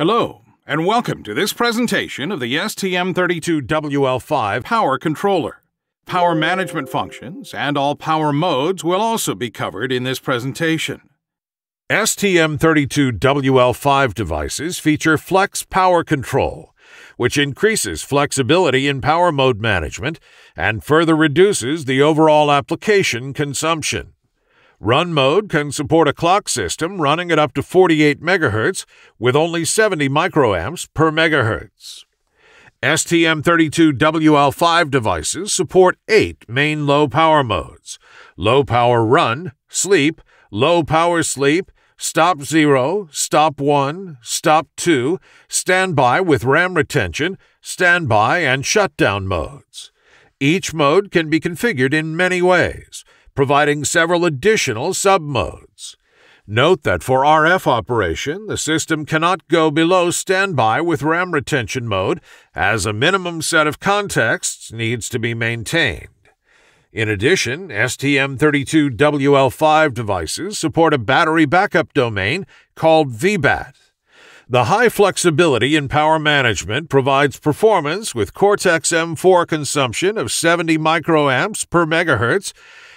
Hello, and welcome to this presentation of the STM32WL5 power controller. Power management functions and all power modes will also be covered in this presentation. STM32WL5 devices feature FlexPowerControl, which increases flexibility in power mode management and further reduces the overall application consumption. Run mode can support a clock system running at up to 48 MHz with only 70 microamps per megahertz. STM32WL5 devices support eight main low power modes low power run, sleep, low power sleep, stop 0, stop 1, stop 2, standby with RAM retention, standby, and shutdown modes. Each mode can be configured in many ways providing several additional submodes. Note that for RF operation, the system cannot go below standby with RAM retention mode, as a minimum set of contexts needs to be maintained. In addition, STM32WL5 devices support a battery backup domain called VBAT. The high flexibility in power management provides performance with Cortex M4 consumption of 70 microamps per megahertz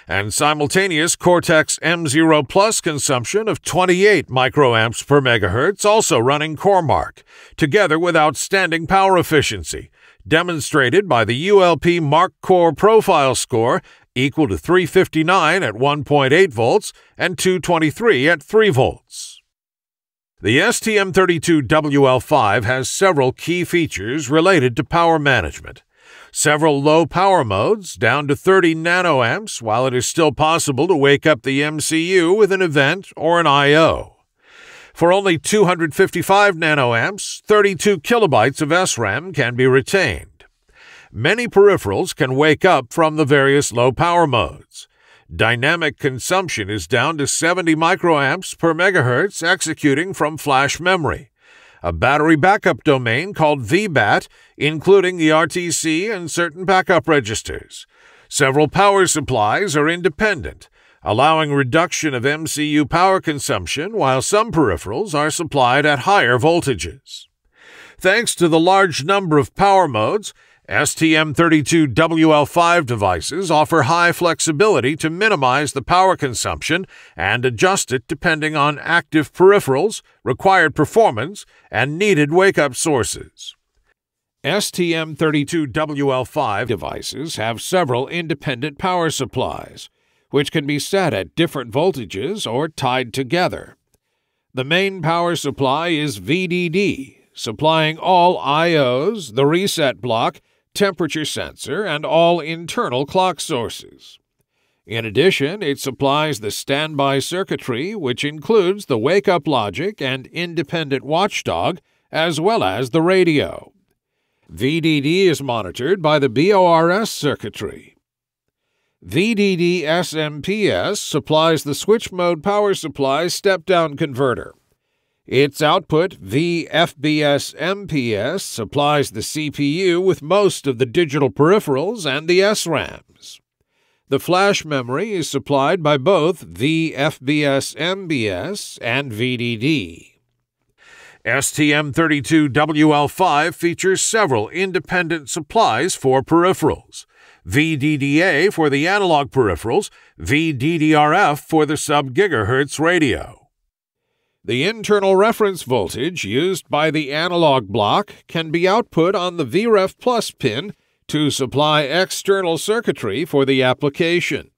and simultaneous Cortex M0 Plus consumption of 28 microamps per megahertz also running CoreMark, together with outstanding power efficiency, demonstrated by the ULP Mark Core profile score equal to 359 at 1.8 volts and 223 at 3 volts. The STM32WL5 has several key features related to power management several low power modes down to 30 nanoamps while it is still possible to wake up the MCU with an event or an I.O. For only 255 nanoamps, 32 kilobytes of SRAM can be retained. Many peripherals can wake up from the various low power modes. Dynamic consumption is down to 70 microamps per megahertz executing from flash memory a battery backup domain called VBAT, including the RTC and certain backup registers. Several power supplies are independent, allowing reduction of MCU power consumption while some peripherals are supplied at higher voltages. Thanks to the large number of power modes, STM32WL5 devices offer high flexibility to minimize the power consumption and adjust it depending on active peripherals, required performance, and needed wake up sources. STM32WL5 devices have several independent power supplies, which can be set at different voltages or tied together. The main power supply is VDD, supplying all IOs, the reset block, temperature sensor, and all internal clock sources. In addition, it supplies the standby circuitry, which includes the wake up logic and independent watchdog, as well as the radio. VDD is monitored by the BORS circuitry. VDD SMPS supplies the switch mode power supply step down converter. Its output, VFBS MPS, supplies the CPU with most of the digital peripherals and the SRAMs. The flash memory is supplied by both VFBS MPS and VDD. STM32WL5 features several independent supplies for peripherals. VDDA for the analog peripherals, VDDRF for the sub-gigahertz radio. The internal reference voltage used by the analog block can be output on the VREF Plus pin to supply external circuitry for the application.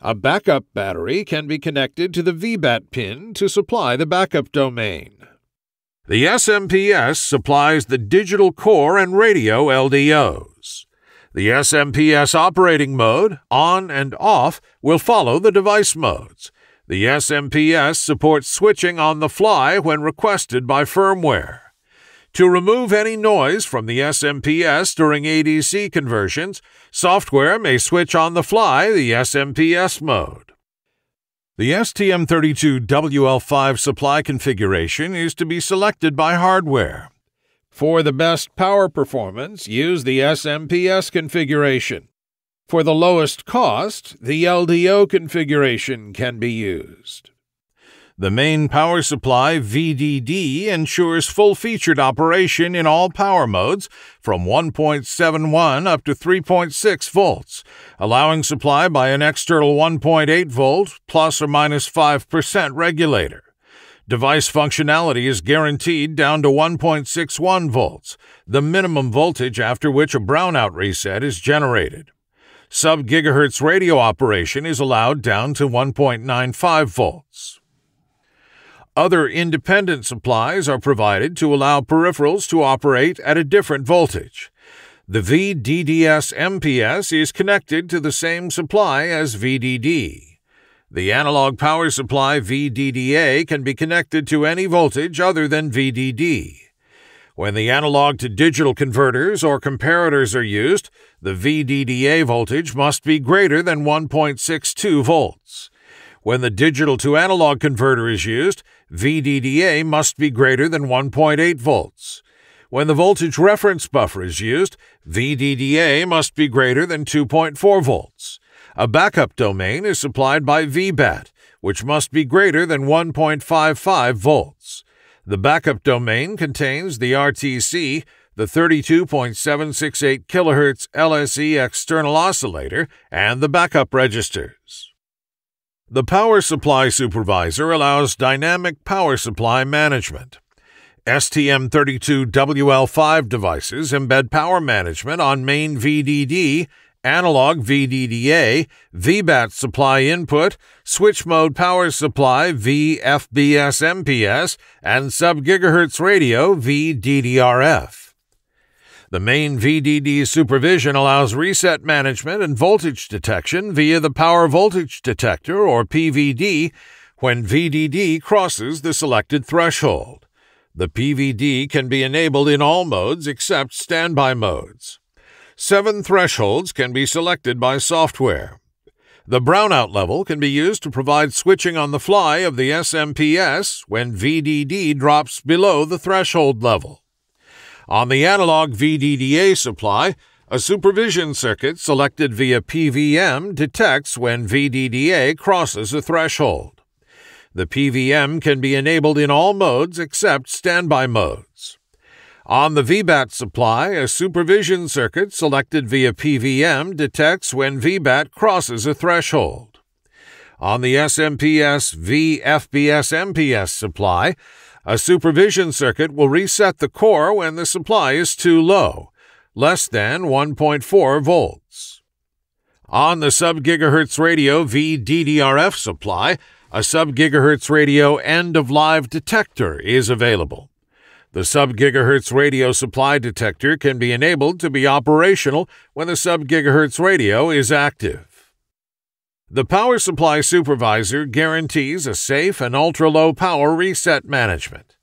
A backup battery can be connected to the VBAT pin to supply the backup domain. The SMPS supplies the digital core and radio LDOs. The SMPS operating mode, on and off, will follow the device modes the SMPS supports switching on the fly when requested by firmware. To remove any noise from the SMPS during ADC conversions, software may switch on the fly the SMPS mode. The STM32WL5 supply configuration is to be selected by hardware. For the best power performance, use the SMPS configuration. For the lowest cost, the LDO configuration can be used. The main power supply VDD ensures full featured operation in all power modes from 1.71 up to 3.6 volts, allowing supply by an external 1.8 volt plus or minus 5% regulator. Device functionality is guaranteed down to 1.61 volts, the minimum voltage after which a brownout reset is generated. Sub gigahertz radio operation is allowed down to 1.95 volts. Other independent supplies are provided to allow peripherals to operate at a different voltage. The VDDS MPS is connected to the same supply as VDD. The analog power supply VDDA can be connected to any voltage other than VDD. When the analog to digital converters or comparators are used, the VDDA voltage must be greater than 1.62 volts. When the digital to analog converter is used, VDDA must be greater than 1.8 volts. When the voltage reference buffer is used, VDDA must be greater than 2.4 volts. A backup domain is supplied by VBAT, which must be greater than 1.55 volts. The backup domain contains the RTC, the 32.768 kHz LSE external oscillator, and the backup registers. The Power Supply Supervisor allows dynamic power supply management. STM32WL5 devices embed power management on main VDD, analog VDDA, VBAT supply input, switch mode power supply VFBS MPS, and sub gigahertz radio VDDRF. The main VDD supervision allows reset management and voltage detection via the power voltage detector, or PVD, when VDD crosses the selected threshold. The PVD can be enabled in all modes except standby modes. Seven thresholds can be selected by software. The brownout level can be used to provide switching on the fly of the SMPS when VDD drops below the threshold level. On the analog VDDA supply, a supervision circuit selected via PVM detects when VDDA crosses a threshold. The PVM can be enabled in all modes except standby modes. On the VBAT supply, a supervision circuit selected via PVM detects when VBAT crosses a threshold. On the SMPS VFBS MPS supply, a supervision circuit will reset the core when the supply is too low, less than 1.4 volts. On the sub-gigahertz radio VDDRF supply, a sub-gigahertz radio end-of-live detector is available. The sub-gigahertz radio supply detector can be enabled to be operational when the sub-gigahertz radio is active. The Power Supply Supervisor guarantees a safe and ultra low power reset management.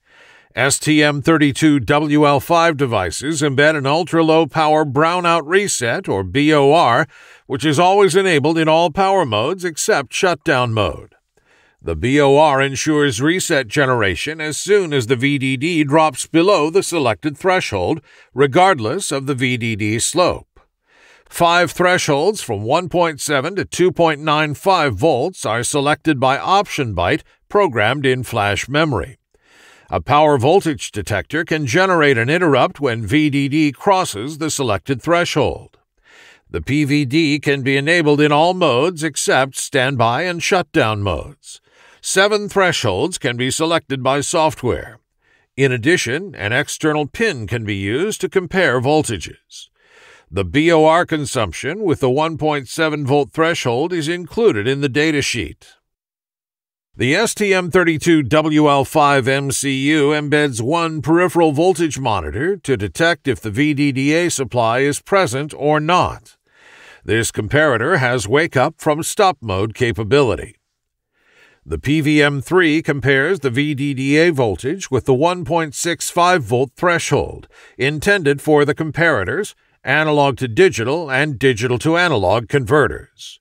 STM32WL5 devices embed an ultra low power brownout reset, or BOR, which is always enabled in all power modes except shutdown mode. The BOR ensures reset generation as soon as the VDD drops below the selected threshold, regardless of the VDD slope. Five thresholds from 1.7 to 2.95 volts are selected by option byte programmed in flash memory. A power voltage detector can generate an interrupt when VDD crosses the selected threshold. The PVD can be enabled in all modes except standby and shutdown modes. Seven thresholds can be selected by software. In addition, an external pin can be used to compare voltages. The BOR consumption with the 1.7 volt threshold is included in the datasheet. The STM32WL5 MCU embeds one peripheral voltage monitor to detect if the VDDA supply is present or not. This comparator has wake up from stop mode capability. The PVM3 compares the VDDA voltage with the 1.65 volt threshold, intended for the comparators analog to digital, and digital to analog converters.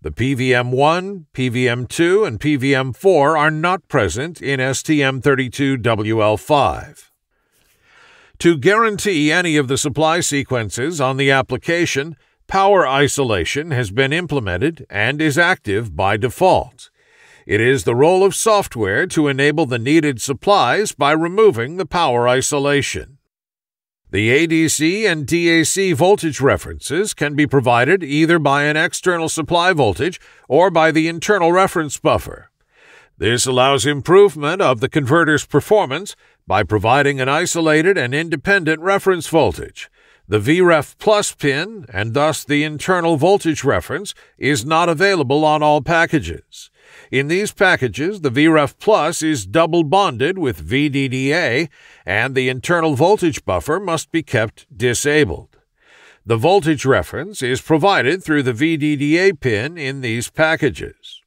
The PVM1, PVM2, and PVM4 are not present in STM32WL5. To guarantee any of the supply sequences on the application, power isolation has been implemented and is active by default. It is the role of software to enable the needed supplies by removing the power isolation. The ADC and DAC voltage references can be provided either by an external supply voltage or by the internal reference buffer. This allows improvement of the converter's performance by providing an isolated and independent reference voltage. The VREF plus pin, and thus the internal voltage reference, is not available on all packages. In these packages, the VREF Plus is double bonded with VDDA, and the internal voltage buffer must be kept disabled. The voltage reference is provided through the VDDA pin in these packages.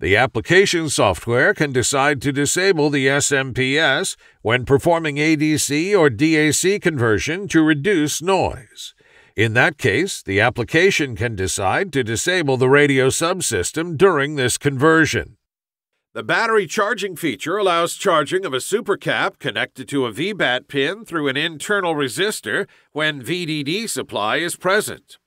The application software can decide to disable the SMPS when performing ADC or DAC conversion to reduce noise. In that case, the application can decide to disable the radio subsystem during this conversion. The battery charging feature allows charging of a supercap connected to a VBAT pin through an internal resistor when VDD supply is present.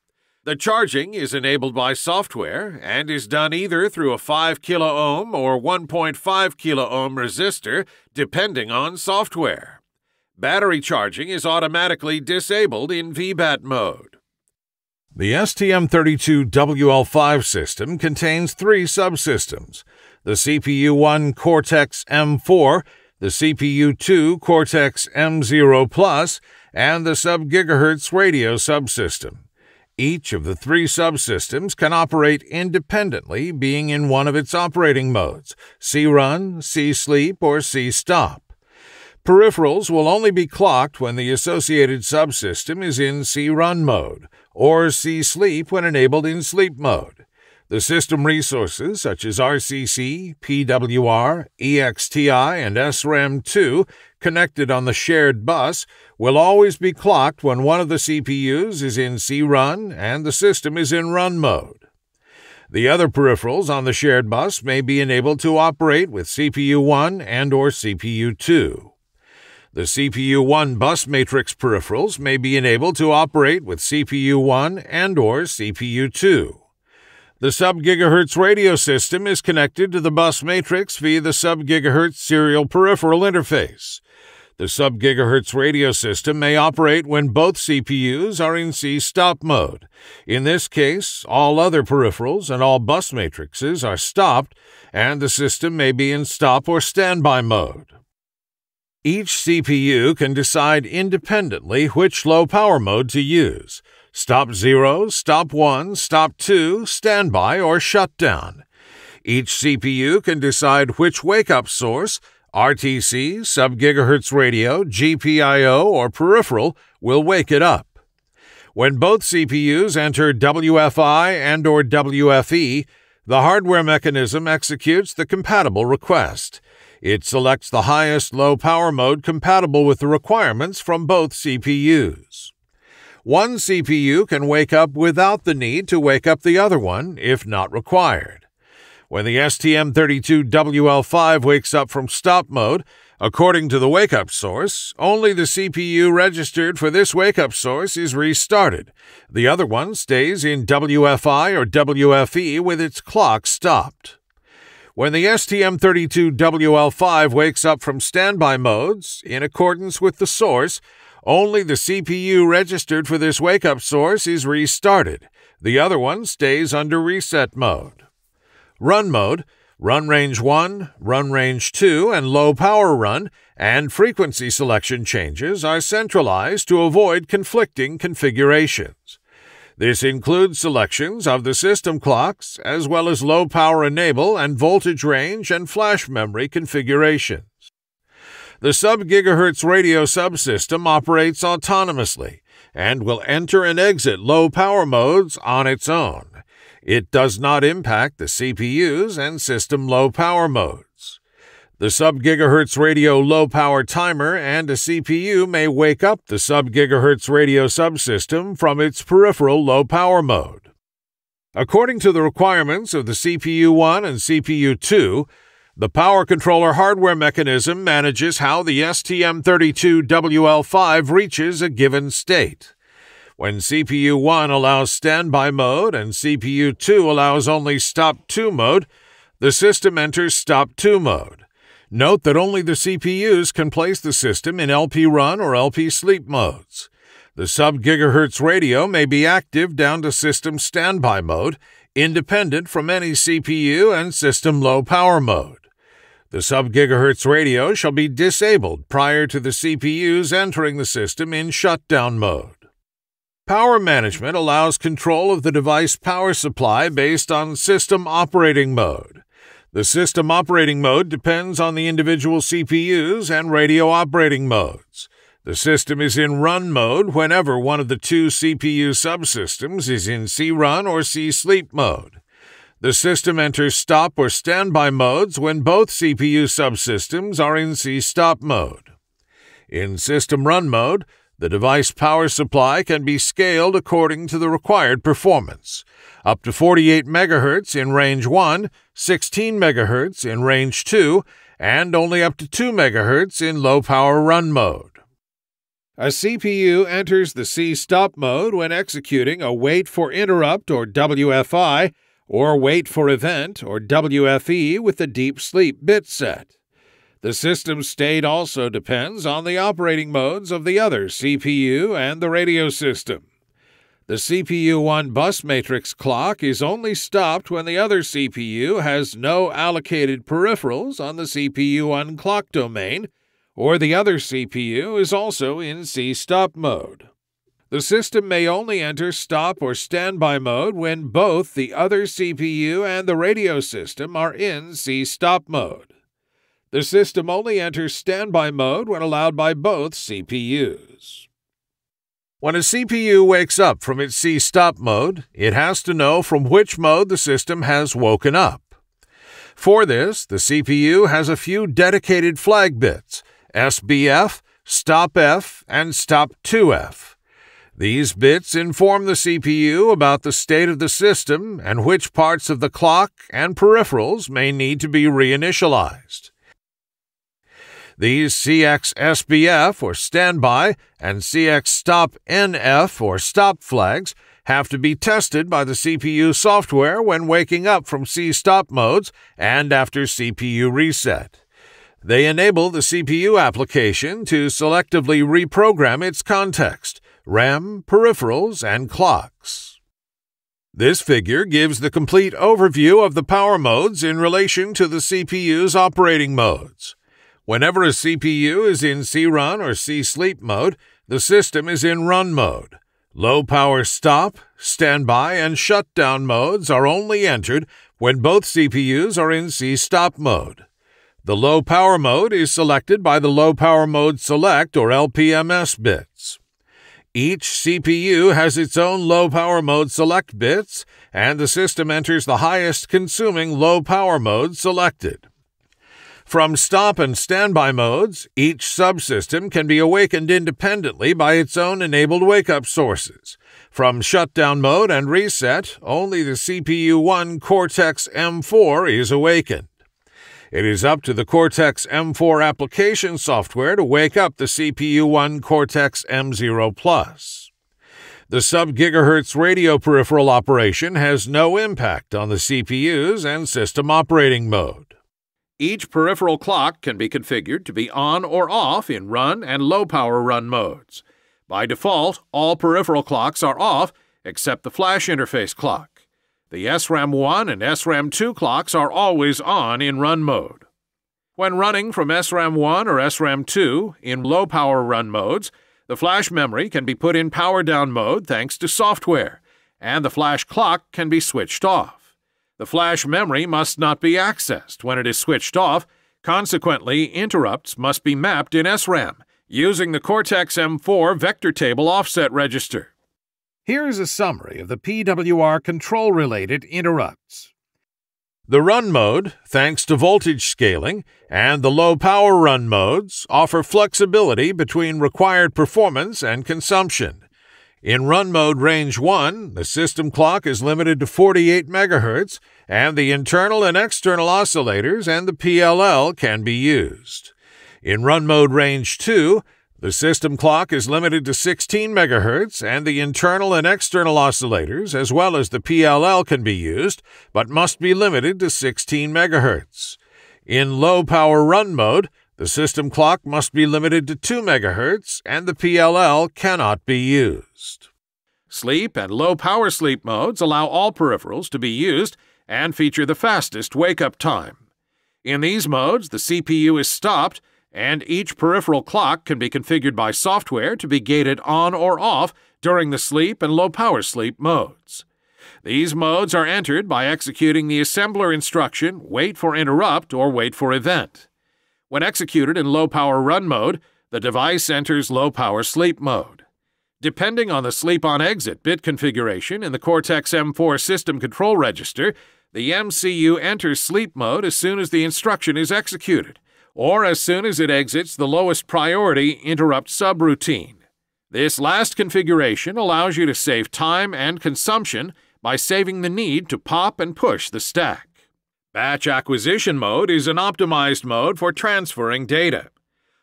The charging is enabled by software and is done either through a 5 kilo ohm or 1.5 kilo ohm resistor, depending on software. Battery charging is automatically disabled in VBAT mode. The STM32WL5 system contains three subsystems the CPU 1 Cortex M4, the CPU 2 Cortex M0 Plus, and the sub gigahertz radio subsystem. Each of the three subsystems can operate independently, being in one of its operating modes C run, C sleep, or C stop. Peripherals will only be clocked when the associated subsystem is in C run mode, or C sleep when enabled in sleep mode. The system resources such as RCC, PWR, EXTI, and SRAM2 connected on the shared bus will always be clocked when one of the CPUs is in C run and the system is in run mode. The other peripherals on the shared bus may be enabled to operate with CPU 1 and or CPU 2. The CPU 1 bus matrix peripherals may be enabled to operate with CPU 1 and or CPU 2. The sub-gigahertz radio system is connected to the bus matrix via the sub-gigahertz serial peripheral interface. The sub-gigahertz radio system may operate when both CPUs are in C-stop mode. In this case, all other peripherals and all bus matrices are stopped, and the system may be in stop or standby mode. Each CPU can decide independently which low power mode to use stop 0, stop 1, stop 2, standby, or shutdown. Each CPU can decide which wake up source, RTC, sub gigahertz radio, GPIO, or peripheral will wake it up. When both CPUs enter WFI and or WFE, the hardware mechanism executes the compatible request. It selects the highest low power mode compatible with the requirements from both CPUs. One CPU can wake up without the need to wake up the other one if not required. When the STM32WL5 wakes up from stop mode, according to the wake up source, only the CPU registered for this wake up source is restarted. The other one stays in WFI or WFE with its clock stopped. When the STM32WL5 wakes up from standby modes, in accordance with the source, only the CPU registered for this wake up source is restarted. The other one stays under reset mode. Run mode, run range 1, run range 2, and low power run, and frequency selection changes are centralized to avoid conflicting configurations. This includes selections of the system clocks, as well as low power enable and voltage range and flash memory configurations. The sub gigahertz radio subsystem operates autonomously and will enter and exit low power modes on its own. It does not impact the CPUs and system low power modes. The sub-gigahertz radio low-power timer and a CPU may wake up the sub-gigahertz radio subsystem from its peripheral low-power mode. According to the requirements of the CPU1 and CPU2, the power controller hardware mechanism manages how the STM32WL5 reaches a given state. When CPU1 allows standby mode and CPU2 allows only stop 2 mode, the system enters Stop 2 mode. Note that only the CPUs can place the system in LP run or LP sleep modes. The sub-gigahertz radio may be active down to system standby mode, independent from any CPU and system low power mode. The sub-gigahertz radio shall be disabled prior to the CPUs entering the system in shutdown mode. Power management allows control of the device power supply based on system operating mode. The system operating mode depends on the individual CPUs and radio operating modes. The system is in run mode whenever one of the two CPU subsystems is in C run or C sleep mode. The system enters stop or standby modes when both CPU subsystems are in C stop mode. In system run mode, the device power supply can be scaled according to the required performance, up to 48 MHz in range 1, 16 MHz in range 2, and only up to 2 MHz in low power run mode. A CPU enters the C stop mode when executing a wait for interrupt or WFI or wait for event or WFE with the deep sleep bit set. The system state also depends on the operating modes of the other CPU and the radio system. The CPU 1 bus matrix clock is only stopped when the other CPU has no allocated peripherals on the CPU 1 clock domain, or the other CPU is also in C stop mode. The system may only enter stop or standby mode when both the other CPU and the radio system are in C stop mode. The system only enters standby mode when allowed by both CPUs. When a CPU wakes up from its C stop mode, it has to know from which mode the system has woken up. For this, the CPU has a few dedicated flag bits SBF, StopF, and Stop2F. These bits inform the CPU about the state of the system and which parts of the clock and peripherals may need to be reinitialized. These CX SBF or standby and CX stop NF or stop flags have to be tested by the CPU software when waking up from C stop modes and after CPU reset. They enable the CPU application to selectively reprogram its context RAM, peripherals, and clocks. This figure gives the complete overview of the power modes in relation to the CPU's operating modes. Whenever a CPU is in C run or C sleep mode, the system is in run mode. Low power stop, standby, and shutdown modes are only entered when both CPUs are in C stop mode. The low power mode is selected by the low power mode select or LPMS bits. Each CPU has its own low power mode select bits, and the system enters the highest consuming low power mode selected. From stop and standby modes, each subsystem can be awakened independently by its own enabled wake up sources. From shutdown mode and reset, only the CPU 1 Cortex M4 is awakened. It is up to the Cortex M4 application software to wake up the CPU 1 Cortex M0 Plus. The sub-gigahertz radio peripheral operation has no impact on the CPUs and system operating mode. Each peripheral clock can be configured to be on or off in run and low power run modes. By default, all peripheral clocks are off except the flash interface clock. The SRAM 1 and SRAM 2 clocks are always on in run mode. When running from SRAM 1 or SRAM 2 in low power run modes, the flash memory can be put in power down mode thanks to software, and the flash clock can be switched off. The flash memory must not be accessed when it is switched off, consequently, interrupts must be mapped in SRAM using the Cortex M4 vector table offset register. Here is a summary of the PWR control related interrupts. The run mode, thanks to voltage scaling, and the low power run modes offer flexibility between required performance and consumption. In run mode range 1, the system clock is limited to 48 MHz, and the internal and external oscillators and the PLL can be used. In run mode range 2, The system clock is limited to 16 MHz, and the internal and external oscillators, as well as the PLL, can be used, but must be limited to 16 MHz. In low power run mode, the system clock must be limited to 2 MHz, and the PLL cannot be used. Sleep and low power sleep modes allow all peripherals to be used and feature the fastest wake up time. In these modes, the CPU is stopped, and each peripheral clock can be configured by software to be gated on or off during the sleep and low power sleep modes. These modes are entered by executing the assembler instruction wait for interrupt or wait for event. When executed in low power run mode, the device enters low power sleep mode. Depending on the sleep on exit bit configuration in the Cortex M4 system control register, the MCU enters sleep mode as soon as the instruction is executed, or as soon as it exits the lowest priority interrupt subroutine. This last configuration allows you to save time and consumption by saving the need to pop and push the stack. Batch acquisition mode is an optimized mode for transferring data.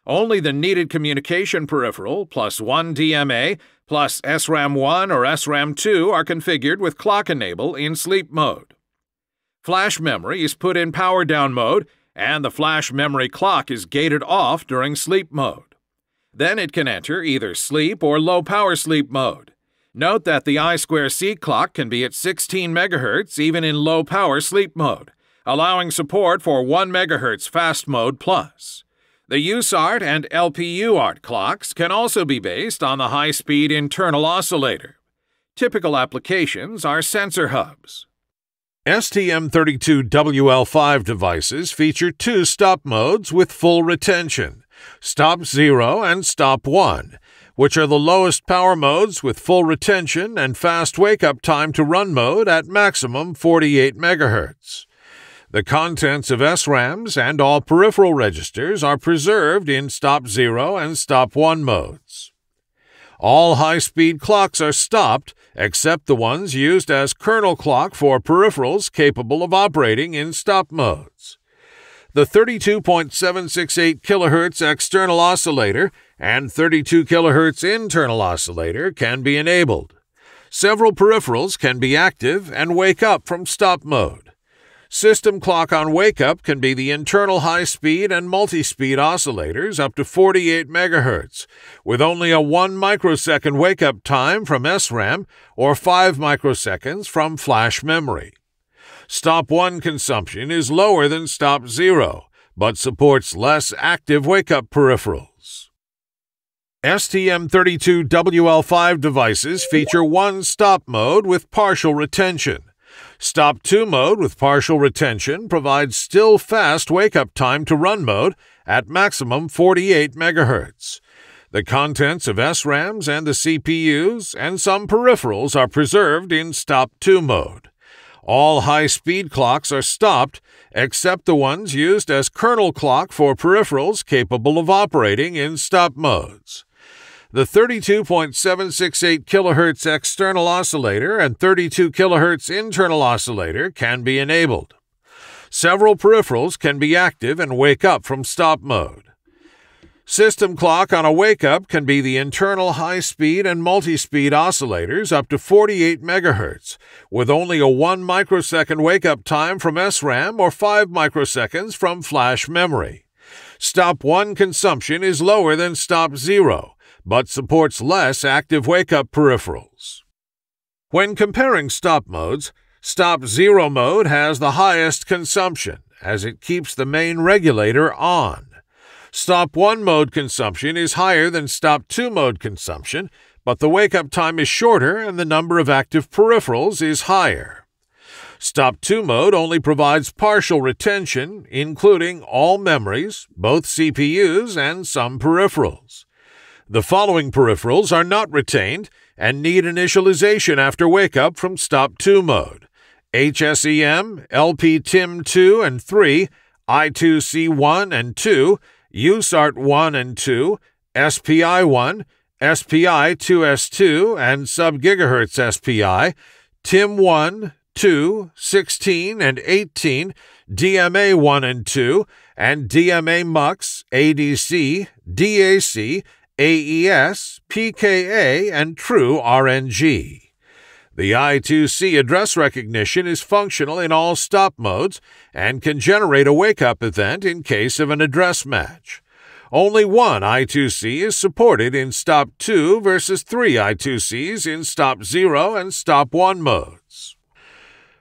Only the needed communication peripheral plus one DMA plus SRAM1 or SRAM2 are configured with clock enable in sleep mode. Flash memory is put in power down mode and the flash memory clock is gated off during sleep mode. Then it can enter either sleep or low power sleep mode. Note that the I2C clock can be at 16 MHz even in low power sleep mode, allowing support for 1 MHz fast mode plus. The USART and LPUART clocks can also be based on the high-speed internal oscillator. Typical applications are sensor hubs. STM32WL5 devices feature two stop modes with full retention, Stop 0 and Stop 1, which are the lowest power modes with full retention and fast wake-up time to run mode at maximum 48 MHz. The contents of SRAMs and all peripheral registers are preserved in stop 0 and stop 1 modes. All high-speed clocks are stopped except the ones used as kernel clock for peripherals capable of operating in stop modes. The 32.768 kHz external oscillator and 32 kHz internal oscillator can be enabled. Several peripherals can be active and wake up from stop mode. System clock on wake up can be the internal high speed and multi speed oscillators up to 48 MHz, with only a 1 microsecond wake up time from SRAM or 5 microseconds from flash memory. Stop 1 consumption is lower than Stop 0, but supports less active wake up peripherals. STM32WL5 devices feature one stop mode with partial retention. Stop 2 mode with partial retention provides still fast wake up time to run mode at maximum 48 MHz. The contents of SRAMs and the CPUs and some peripherals are preserved in Stop 2 mode. All high speed clocks are stopped except the ones used as kernel clock for peripherals capable of operating in stop modes. The 32.768 kHz external oscillator and 32 kHz internal oscillator can be enabled. Several peripherals can be active and wake up from stop mode. System clock on a wake up can be the internal high speed and multi speed oscillators up to 48 MHz, with only a 1 microsecond wake up time from SRAM or 5 microseconds from flash memory. Stop 1 consumption is lower than stop 0 but supports less active wake up peripherals. When comparing stop modes, Stop Zero mode has the highest consumption, as it keeps the main regulator on. Stop 1 mode consumption is higher than Stop 2 mode consumption, but the wake up time is shorter and the number of active peripherals is higher. Stop 2 mode only provides partial retention, including all memories, both CPUs, and some peripherals. The following peripherals are not retained and need initialization after wake up from Stop 2 mode HSEM, LPTIM2 and 3, I2C1 and 2, USART 1 and 2, SPI 1, SPI 2S2 and sub-gigahertz SPI, TIM 1, 2, 16 and 18, DMA 1 and 2, and DMA MUX, ADC, DAC, AES, PKA, and true RNG. The I2C address recognition is functional in all stop modes and can generate a wake up event in case of an address match. Only one I2C is supported in stop 2 versus three I2Cs in stop 0 and stop 1 modes.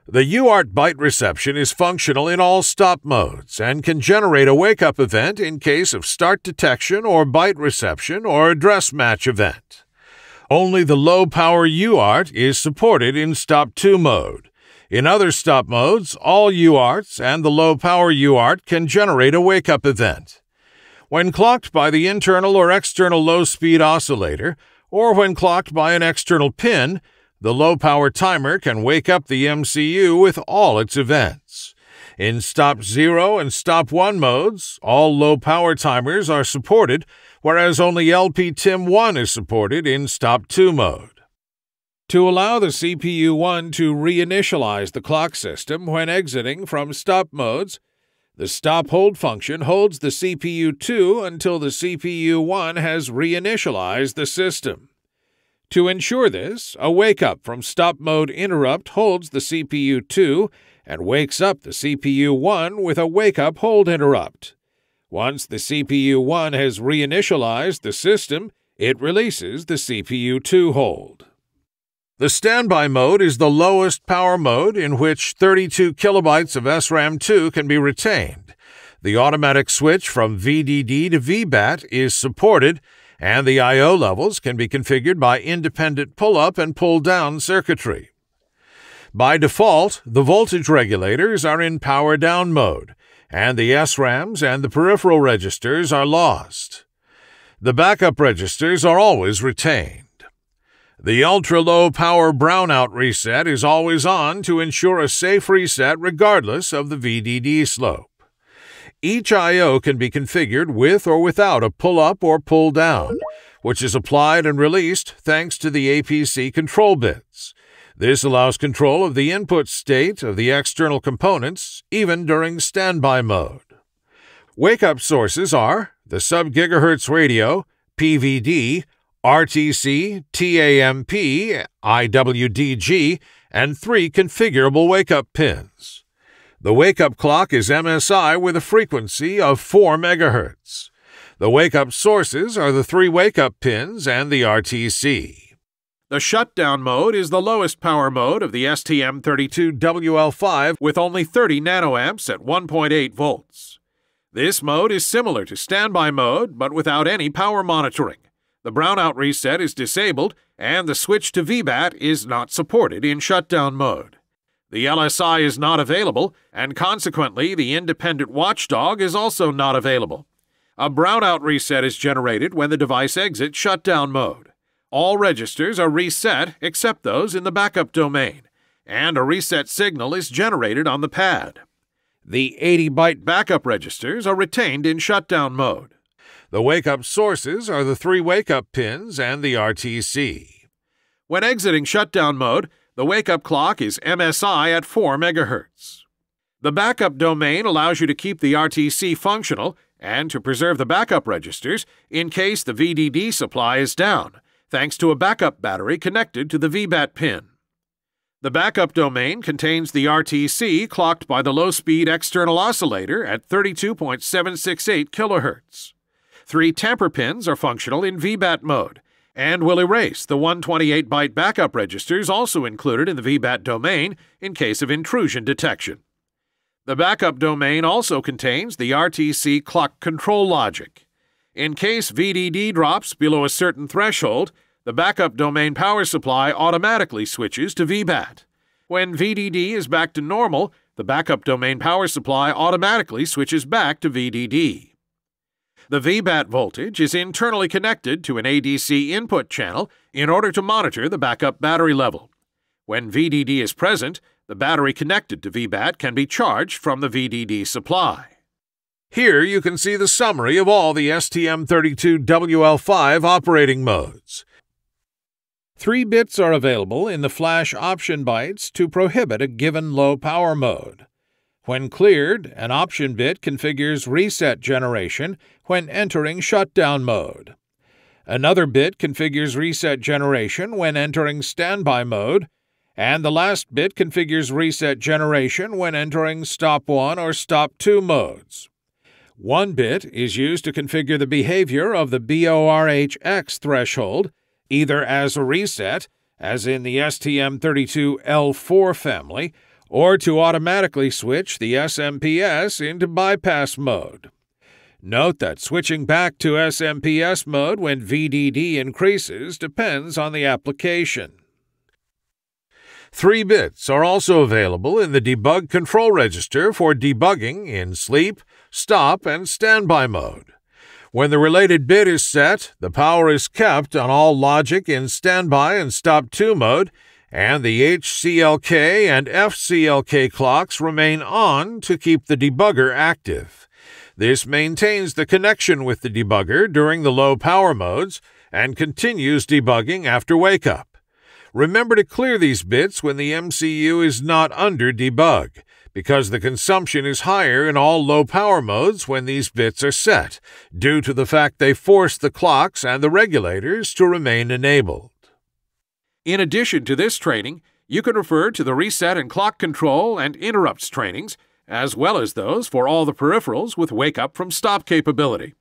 The UART byte reception is functional in all stop modes and can generate a wake up event in case of start detection or byte reception or address match event. Only the low power UART is supported in stop 2 mode. In other stop modes, all UARTs and the low power UART can generate a wake up event. When clocked by the internal or external low speed oscillator, or when clocked by an external pin, the low power timer can wake up the MCU with all its events. In stop 0 and stop 1 modes, all low power timers are supported, whereas only LPTIM1 is supported in stop 2 mode. To allow the CPU 1 to reinitialize the clock system when exiting from stop modes, the stop hold function holds the CPU 2 until the CPU 1 has reinitialized the system. To ensure this, a wake up from stop mode interrupt holds the CPU 2 and wakes up the CPU 1 with a wake up hold interrupt. Once the CPU 1 has reinitialized the system, it releases the CPU 2 hold. The standby mode is the lowest power mode in which 32 kilobytes of SRAM 2 can be retained. The automatic switch from VDD to VBAT is supported, and the I.O. levels can be configured by independent pull up and pull down circuitry. By default, the voltage regulators are in power down mode, and the SRAMs and the peripheral registers are lost. The backup registers are always retained. The ultra low power brownout reset is always on to ensure a safe reset regardless of the VDD slope. Each I.O. can be configured with or without a pull up or pull down, which is applied and released thanks to the APC control bits. This allows control of the input state of the external components even during standby mode. Wake up sources are the sub gigahertz radio, PVD, RTC, TAMP, IWDG, and three configurable wake up pins. The wake up clock is MSI with a frequency of 4 MHz. The wake up sources are the three wake up pins and the RTC. The shutdown mode is the lowest power mode of the STM32WL5 with only 30 nanoamps at 1.8 volts. This mode is similar to standby mode but without any power monitoring. The brownout reset is disabled, and the switch to VBAT is not supported in shutdown mode. The LSI is not available, and consequently, the independent watchdog is also not available. A brownout reset is generated when the device exits shutdown mode. All registers are reset except those in the backup domain, and a reset signal is generated on the pad. The 80 byte backup registers are retained in shutdown mode. The wake up sources are the three wake up pins and the RTC. When exiting shutdown mode, the wake up clock is MSI at 4 MHz. The backup domain allows you to keep the RTC functional and to preserve the backup registers in case the VDD supply is down, thanks to a backup battery connected to the VBAT pin. The backup domain contains the RTC clocked by the low speed external oscillator at 32.768 kHz. Three tamper pins are functional in VBAT mode and will erase the 128 byte backup registers also included in the VBAT domain in case of intrusion detection. The backup domain also contains the RTC clock control logic. In case VDD drops below a certain threshold, the backup domain power supply automatically switches to VBAT. When VDD is back to normal, the backup domain power supply automatically switches back to VDD. The VBAT voltage is internally connected to an ADC input channel in order to monitor the backup battery level. When VDD is present, the battery connected to VBAT can be charged from the VDD supply. Here you can see the summary of all the STM32WL5 operating modes. Three bits are available in the flash option bytes to prohibit a given low power mode. When cleared, an option bit configures reset generation when entering shutdown mode. Another bit configures reset generation when entering standby mode, and the last bit configures reset generation when entering stop 1 or stop 2 modes. One bit is used to configure the behavior of the BORHX threshold, either as a reset, as in the STM32L4 family, or to automatically switch the SMPS into bypass mode. Note that switching back to SMPS mode when VDD increases depends on the application. Three bits are also available in the debug control register for debugging in sleep, stop, and standby mode. When the related bit is set, the power is kept on all logic in standby and stop 2 mode, and the HCLK and FCLK clocks remain on to keep the debugger active. This maintains the connection with the debugger during the low power modes and continues debugging after wake up. Remember to clear these bits when the MCU is not under debug, because the consumption is higher in all low power modes when these bits are set, due to the fact they force the clocks and the regulators to remain enabled. In addition to this training, you can refer to the reset and clock control and interrupts trainings, as well as those for all the peripherals with wake up from stop capability.